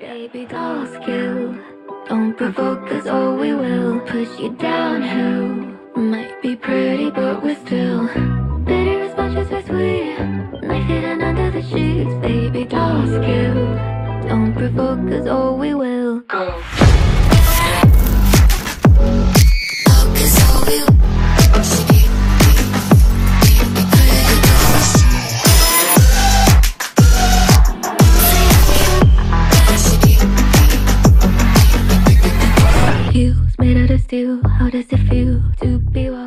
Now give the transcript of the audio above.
Baby doll skill. Don't provoke us or we will push you downhill. Might be pretty, but we're still bitter as much as we're sweet. Knife hidden under the sheets. Baby doll skill. Don't provoke us or made out of steel. How does it feel to be wild?